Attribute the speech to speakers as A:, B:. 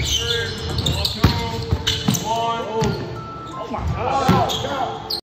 A: Three, two, one. Oh, oh my God. Wow.